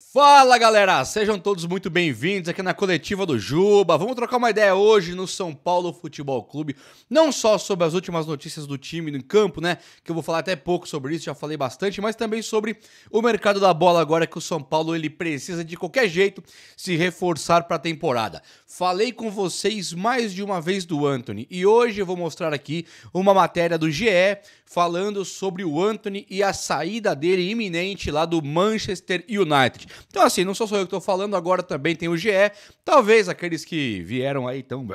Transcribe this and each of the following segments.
Fala galera, sejam todos muito bem-vindos aqui na coletiva do Juba. Vamos trocar uma ideia hoje no São Paulo Futebol Clube, não só sobre as últimas notícias do time no campo, né? Que eu vou falar até pouco sobre isso, já falei bastante, mas também sobre o mercado da bola agora que o São Paulo ele precisa de qualquer jeito se reforçar para a temporada. Falei com vocês mais de uma vez do Anthony e hoje eu vou mostrar aqui uma matéria do GE falando sobre o Anthony e a saída dele iminente lá do Manchester United. Então, assim, não sou só eu que estou falando, agora também tem o GE. Talvez aqueles que vieram aí tão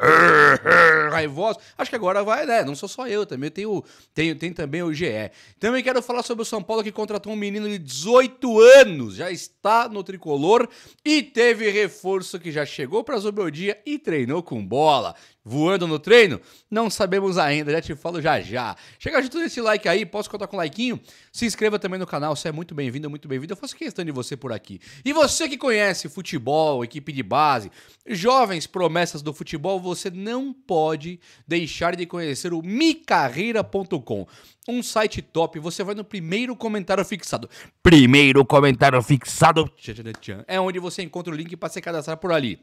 raivosos. Acho que agora vai, né? Não sou só eu, também tenho, tenho, tem também o GE. Também quero falar sobre o São Paulo que contratou um menino de 18 anos, já está no tricolor e teve reforço que já chegou para Zobeldia e treinou com bola voando no treino? Não sabemos ainda, já te falo já já. Chega junto nesse like aí, posso contar com um like? Se inscreva também no canal, você é muito bem-vindo, muito bem-vindo. Eu faço questão de você por aqui. E você que conhece futebol, equipe de base, jovens promessas do futebol, você não pode deixar de conhecer o micarreira.com. Um site top, você vai no primeiro comentário fixado. Primeiro comentário fixado é onde você encontra o link para se cadastrar por ali.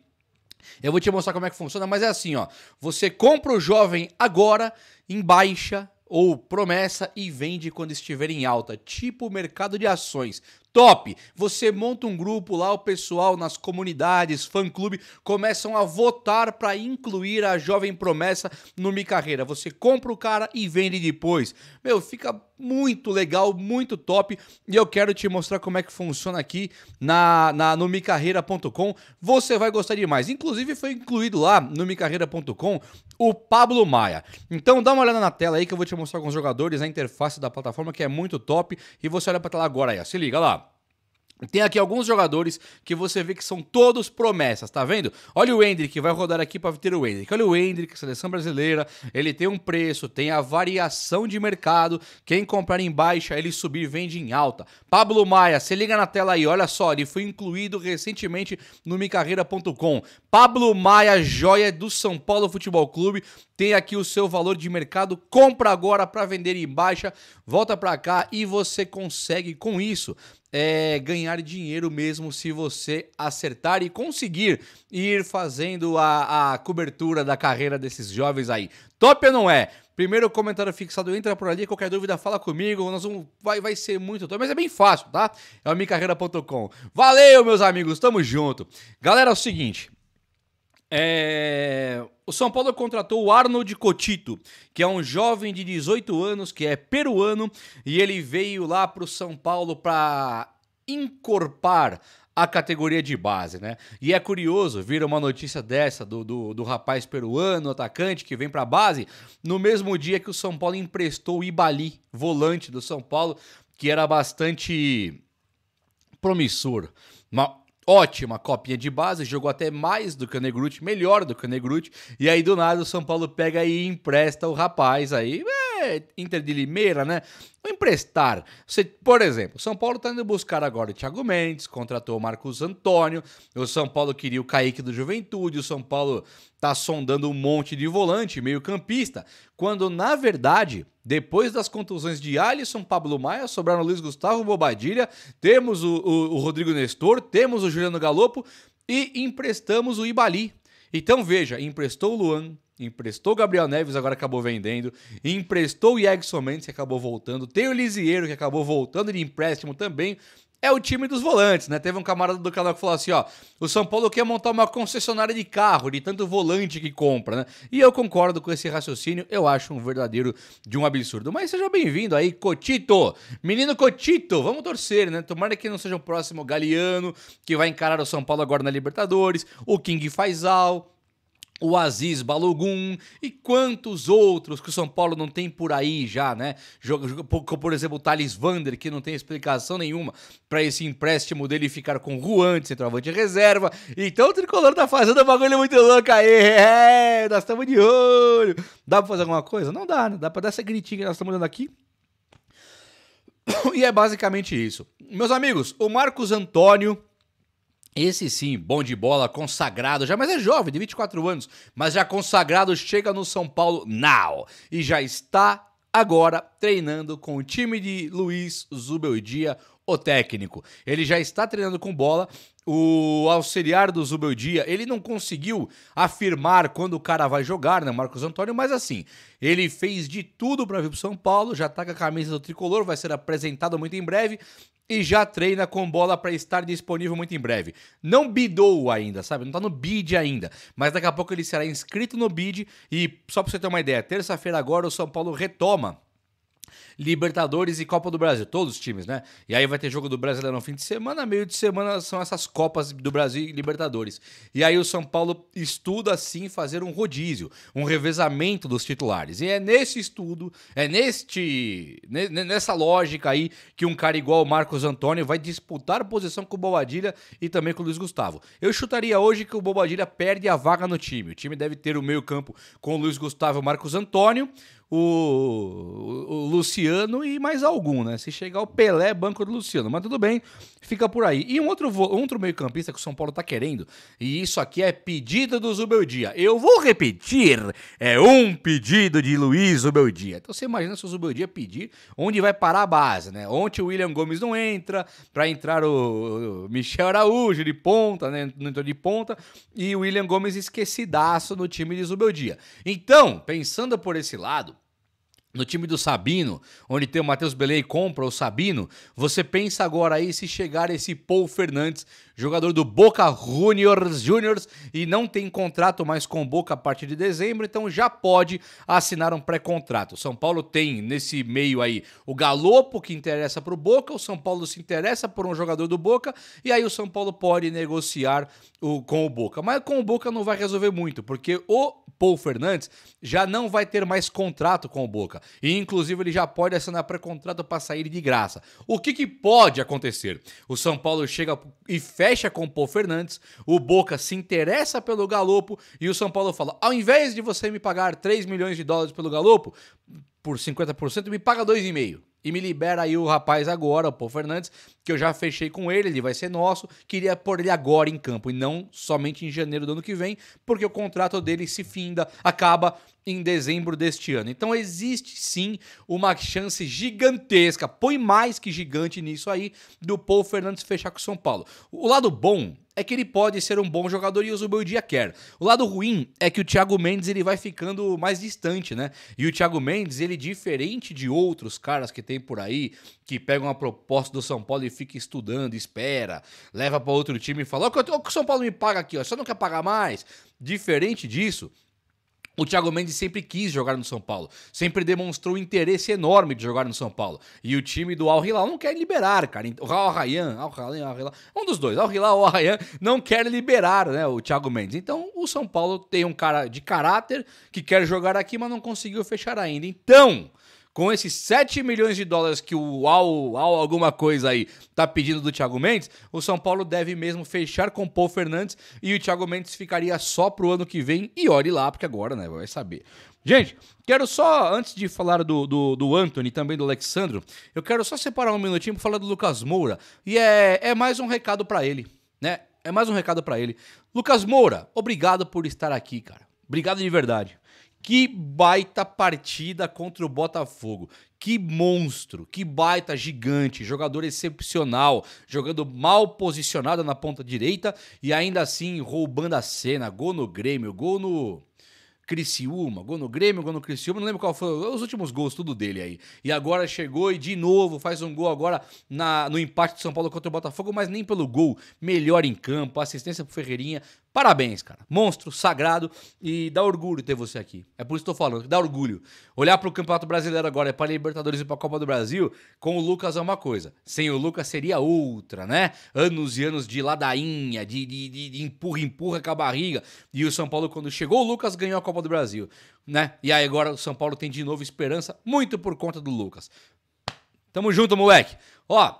Eu vou te mostrar como é que funciona, mas é assim, ó. Você compra o jovem agora em baixa ou promessa e vende quando estiver em alta, tipo mercado de ações. Top! Você monta um grupo lá, o pessoal nas comunidades, fã-clube, começam a votar para incluir a jovem promessa no Mi Carreira. Você compra o cara e vende depois. Meu, fica muito legal, muito top. E eu quero te mostrar como é que funciona aqui na, na no micarreira.com. Você vai gostar demais. Inclusive foi incluído lá no micarreira.com o Pablo Maia. Então dá uma olhada na tela aí que eu vou te mostrar alguns jogadores, a interface da plataforma que é muito top. E você olha para tela agora aí, ó. se liga lá. Tem aqui alguns jogadores que você vê que são todos promessas, tá vendo? Olha o Hendrick, vai rodar aqui para ter o Hendrick. Olha o Hendrick, seleção brasileira, ele tem um preço, tem a variação de mercado. Quem comprar em baixa, ele subir, vende em alta. Pablo Maia, se liga na tela aí, olha só, ele foi incluído recentemente no micarreira.com. Pablo Maia, joia do São Paulo Futebol Clube, tem aqui o seu valor de mercado, compra agora para vender em baixa, volta para cá e você consegue com isso é, ganhar dinheiro mesmo se você acertar e conseguir ir fazendo a, a cobertura da carreira desses jovens aí. Top ou não é? Primeiro comentário fixado, entra por ali, qualquer dúvida fala comigo, nós vamos, vai, vai ser muito top, mas é bem fácil, tá? É o micarreira.com. Valeu, meus amigos, tamo junto. Galera, é o seguinte, é... O São Paulo contratou o Arnold Cotito, que é um jovem de 18 anos, que é peruano, e ele veio lá para o São Paulo para encorpar a categoria de base, né? E é curioso vir uma notícia dessa do, do, do rapaz peruano, atacante, que vem para a base, no mesmo dia que o São Paulo emprestou o Ibali, volante do São Paulo, que era bastante promissor. Uma ótima copinha de base, jogou até mais do que o Negruti, melhor do que o Negruti, e aí do nada o São Paulo pega e empresta o rapaz aí, é, Inter de Limeira, né? Vou emprestar. Você, por exemplo, São Paulo está indo buscar agora o Thiago Mendes, contratou o Marcos Antônio, o São Paulo queria o Kaique do Juventude, o São Paulo está sondando um monte de volante, meio campista, quando na verdade, depois das contusões de Alisson, Pablo Maia, sobraram Luiz Gustavo Bobadilha, temos o, o, o Rodrigo Nestor, temos o Juliano Galopo e emprestamos o Ibali. Então veja, emprestou o Luan, emprestou Gabriel Neves, agora acabou vendendo, emprestou o Yegson Mendes, que acabou voltando, tem o Lisieiro, que acabou voltando de empréstimo também. É o time dos volantes, né? Teve um camarada do canal que falou assim: ó, o São Paulo quer montar uma concessionária de carro, de tanto volante que compra, né? E eu concordo com esse raciocínio, eu acho um verdadeiro de um absurdo. Mas seja bem-vindo aí, Cotito! Menino Cotito, vamos torcer, né? Tomara que não seja o próximo Galeano, que vai encarar o São Paulo agora na Libertadores, o King Faisal o Aziz Balogun e quantos outros que o São Paulo não tem por aí já, né? Por exemplo, o Thales Vander, que não tem explicação nenhuma para esse empréstimo dele ficar com o Juan, de centroavante reserva. Então o Tricolor tá fazendo um bagulho muito louco aí. É, nós estamos de olho. Dá pra fazer alguma coisa? Não dá, né? Dá pra dar essa gritinha que nós estamos dando aqui. E é basicamente isso. Meus amigos, o Marcos Antônio esse sim, bom de bola, consagrado já, mas é jovem, de 24 anos, mas já consagrado, chega no São Paulo now e já está agora treinando com o time de Luiz Zubeldia, o técnico. Ele já está treinando com bola. O auxiliar do Zubeldia, ele não conseguiu afirmar quando o cara vai jogar, né, Marcos Antônio? Mas assim, ele fez de tudo para vir pro São Paulo, já tá com a camisa do tricolor, vai ser apresentado muito em breve e já treina com bola para estar disponível muito em breve. Não bidou ainda, sabe? Não tá no bid ainda, mas daqui a pouco ele será inscrito no bid e só para você ter uma ideia, terça-feira agora o São Paulo retoma Libertadores e Copa do Brasil, todos os times, né? E aí vai ter jogo do Brasileiro no fim de semana, meio de semana são essas Copas do Brasil e Libertadores. E aí o São Paulo estuda assim fazer um rodízio, um revezamento dos titulares. E é nesse estudo, é neste nessa lógica aí que um cara igual o Marcos Antônio vai disputar posição com o Bobadilha e também com o Luiz Gustavo. Eu chutaria hoje que o Bobadilha perde a vaga no time. O time deve ter o meio-campo com o Luiz Gustavo e o Marcos Antônio o, o, Luciano e mais algum, né? Se chegar o Pelé, banco do Luciano. Mas tudo bem, fica por aí. E um outro, outro meio-campista que o São Paulo tá querendo, e isso aqui é pedido do Zubeldia. Eu vou repetir: é um pedido de Luiz Zubeldia. Então você imagina se o Zubeldia pedir onde vai parar a base, né? Ontem o William Gomes não entra, para entrar o, o Michel Araújo de ponta, né? Não entrou de ponta, e o William Gomes esquecidaço no time de Zubeldia. Então, pensando por esse lado, no time do Sabino, onde tem o Matheus Belei compra o Sabino, você pensa agora aí se chegar esse Paul Fernandes jogador do Boca Juniors, Juniors e não tem contrato mais com o Boca a partir de dezembro, então já pode assinar um pré-contrato. São Paulo tem nesse meio aí o Galopo que interessa para o Boca, o São Paulo se interessa por um jogador do Boca e aí o São Paulo pode negociar o, com o Boca. Mas com o Boca não vai resolver muito, porque o Paul Fernandes já não vai ter mais contrato com o Boca. E inclusive ele já pode assinar pré-contrato para sair de graça. O que, que pode acontecer? O São Paulo chega e fecha com o Paul Fernandes, o Boca se interessa pelo Galopo e o São Paulo fala: ao invés de você me pagar 3 milhões de dólares pelo Galopo, por 50%, me paga 2,5 e me libera aí o rapaz agora, o Paul Fernandes, que eu já fechei com ele, ele vai ser nosso. Queria pôr ele agora em campo e não somente em janeiro do ano que vem, porque o contrato dele se finda, acaba em dezembro deste ano. Então existe sim uma chance gigantesca, põe mais que gigante nisso aí, do Paul Fernandes fechar com o São Paulo. O lado bom é que ele pode ser um bom jogador e o Zubeldia quer. O lado ruim é que o Thiago Mendes ele vai ficando mais distante, né? E o Thiago Mendes, ele diferente de outros caras que tem por aí, que pegam uma proposta do São Paulo e fica estudando, espera, leva para outro time e fala: "Ó, o que o São Paulo me paga aqui, ó, só não quer pagar mais". Diferente disso, o Thiago Mendes sempre quis jogar no São Paulo, sempre demonstrou um interesse enorme de jogar no São Paulo. E o time do Al Hilal não quer liberar, cara. O Al Rayyan, Al Hilal, um dos dois, Al Hilal ou Al Rayyan, não quer liberar, né, o Thiago Mendes. Então, o São Paulo tem um cara de caráter que quer jogar aqui, mas não conseguiu fechar ainda. Então, com esses 7 milhões de dólares que o Al, Al alguma coisa aí tá pedindo do Thiago Mendes, o São Paulo deve mesmo fechar com o Paul Fernandes e o Thiago Mendes ficaria só pro ano que vem e olhe lá, porque agora, né, vai saber. Gente, quero só, antes de falar do, do, do Anthony e também do Alexandro, eu quero só separar um minutinho para falar do Lucas Moura. E é, é mais um recado para ele, né? É mais um recado para ele. Lucas Moura, obrigado por estar aqui, cara. Obrigado de verdade. Que baita partida contra o Botafogo. Que monstro, que baita gigante, jogador excepcional, jogando mal posicionado na ponta direita e ainda assim roubando a cena. Gol no Grêmio, gol no Criciúma, gol no Grêmio, gol no Criciúma, não lembro qual foi os últimos gols, tudo dele aí. E agora chegou e de novo faz um gol agora na, no empate de São Paulo contra o Botafogo, mas nem pelo gol, melhor em campo, assistência pro Ferreirinha, Parabéns, cara. Monstro, sagrado e dá orgulho ter você aqui. É por isso que estou falando, dá orgulho. Olhar para o Campeonato Brasileiro agora, para Libertadores e para a Copa do Brasil, com o Lucas é uma coisa. Sem o Lucas seria outra, né? Anos e anos de ladainha, de, de, de empurra, empurra com a barriga. E o São Paulo, quando chegou o Lucas, ganhou a Copa do Brasil, né? E aí agora o São Paulo tem de novo esperança, muito por conta do Lucas. Tamo junto, moleque. Ó,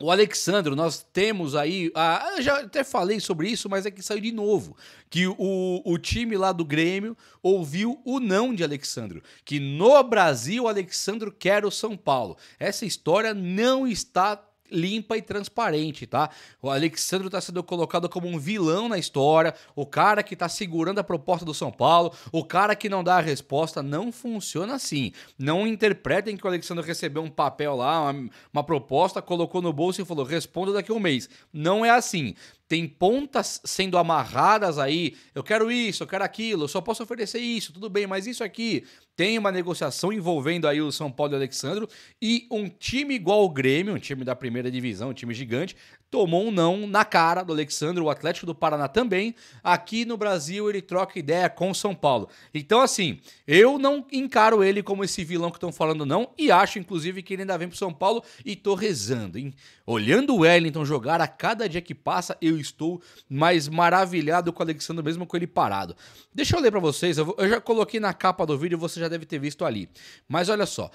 o Alexandro, nós temos aí. Ah, já até falei sobre isso, mas é que saiu de novo. Que o, o time lá do Grêmio ouviu o não de Alexandro. Que no Brasil, Alexandro quer o São Paulo. Essa história não está limpa e transparente, tá? O Alexandre está sendo colocado como um vilão na história, o cara que está segurando a proposta do São Paulo, o cara que não dá a resposta. Não funciona assim. Não interpretem que o Alexandre recebeu um papel lá, uma, uma proposta, colocou no bolso e falou: responda daqui a um mês. Não é assim tem pontas sendo amarradas aí. Eu quero isso, eu quero aquilo, eu só posso oferecer isso, tudo bem, mas isso aqui tem uma negociação envolvendo aí o São Paulo e o Alexandro e um time igual o Grêmio, um time da primeira divisão, um time gigante, tomou um não na cara do Alexandre, o Atlético do Paraná também. Aqui no Brasil ele troca ideia com o São Paulo. Então, assim, eu não encaro ele como esse vilão que estão falando, não, e acho, inclusive, que ele ainda vem pro São Paulo e tô rezando, hein? Olhando o Wellington jogar a cada dia que passa, eu estou mais maravilhado com o Alexandre, mesmo com ele parado. Deixa eu ler para vocês, eu, eu já coloquei na capa do vídeo, você já deve ter visto ali. Mas olha só,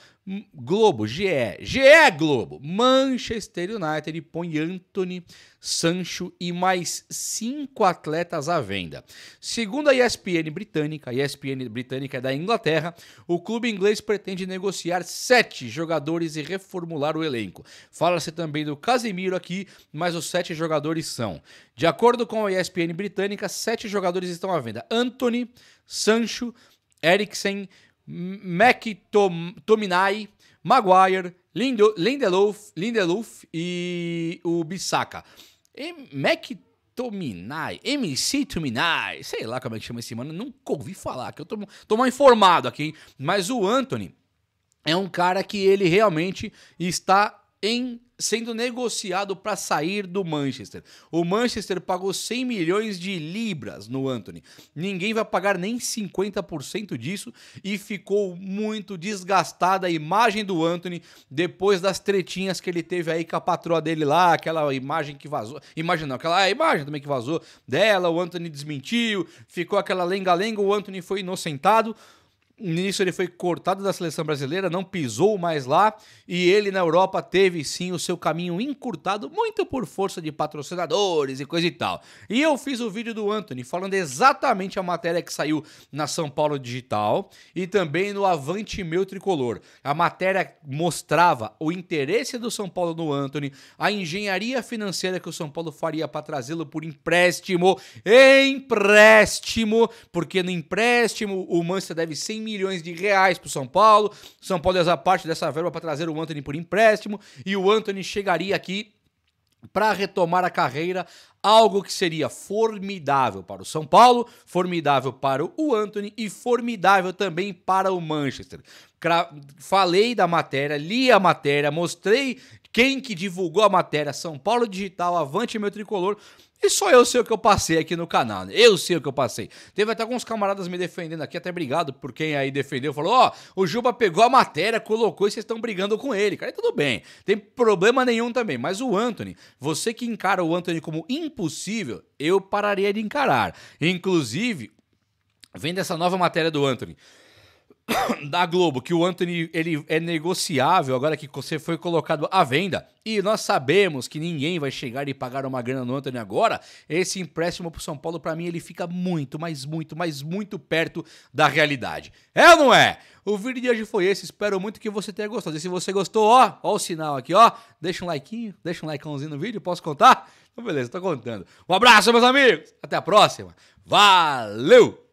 Globo, GE, GE Globo, Manchester United põe Anthony, Sancho e mais cinco atletas à venda. Segundo a ESPN britânica, a ESPN britânica é da Inglaterra, o clube inglês pretende negociar sete jogadores e reformular o elenco. Fala-se também do Casemiro aqui, mas os sete jogadores são. De acordo com a ESPN britânica, sete jogadores estão à venda. Anthony, Sancho, Eriksen, McTominay, Maguire, Lindelof, Lindelof e o Bissaka. McTominay, MC Tominay, sei lá como é que chama esse mano, nunca ouvi falar, que eu tô, tô mal informado aqui, mas o Anthony é um cara que ele realmente está em sendo negociado para sair do Manchester. O Manchester pagou 100 milhões de libras no Anthony. Ninguém vai pagar nem 50% disso e ficou muito desgastada a imagem do Anthony depois das tretinhas que ele teve aí com a patroa dele lá, aquela imagem que vazou. Imagem não, aquela imagem também que vazou dela, o Anthony desmentiu, ficou aquela lenga-lenga, o Anthony foi inocentado. Nisso ele foi cortado da seleção brasileira, não pisou mais lá e ele na Europa teve sim o seu caminho encurtado, muito por força de patrocinadores e coisa e tal. E eu fiz o vídeo do Anthony falando exatamente a matéria que saiu na São Paulo Digital e também no Avante Meu Tricolor. A matéria mostrava o interesse do São Paulo no Anthony, a engenharia financeira que o São Paulo faria para trazê-lo por empréstimo, empréstimo, porque no empréstimo o Manchester deve 100 milhões de reais para o São Paulo. São Paulo ia usar parte dessa verba para trazer o Anthony por empréstimo e o Anthony chegaria aqui para retomar a carreira, algo que seria formidável para o São Paulo, formidável para o Anthony e formidável também para o Manchester. Falei da matéria, li a matéria, mostrei quem que divulgou a matéria, São Paulo Digital, Avante Meu Tricolor, e só eu sei o que eu passei aqui no canal, né? Eu sei o que eu passei. Teve até alguns camaradas me defendendo aqui, até obrigado por quem aí defendeu. Falou: Ó, oh, o Juba pegou a matéria, colocou e vocês estão brigando com ele. Cara, tudo bem. Tem problema nenhum também. Mas o Anthony, você que encara o Anthony como impossível, eu pararia de encarar. Inclusive, vendo essa nova matéria do Anthony da Globo que o Anthony ele é negociável agora que você foi colocado à venda e nós sabemos que ninguém vai chegar e pagar uma grana no Anthony agora, esse empréstimo para o São Paulo para mim ele fica muito, mas muito, mas muito perto da realidade. É ou não é? O vídeo de hoje foi esse, espero muito que você tenha gostado. E se você gostou, ó, ó o sinal aqui, ó, deixa um like, deixa um likezinho no vídeo, posso contar? Então beleza, tô contando. Um abraço meus amigos, até a próxima. Valeu!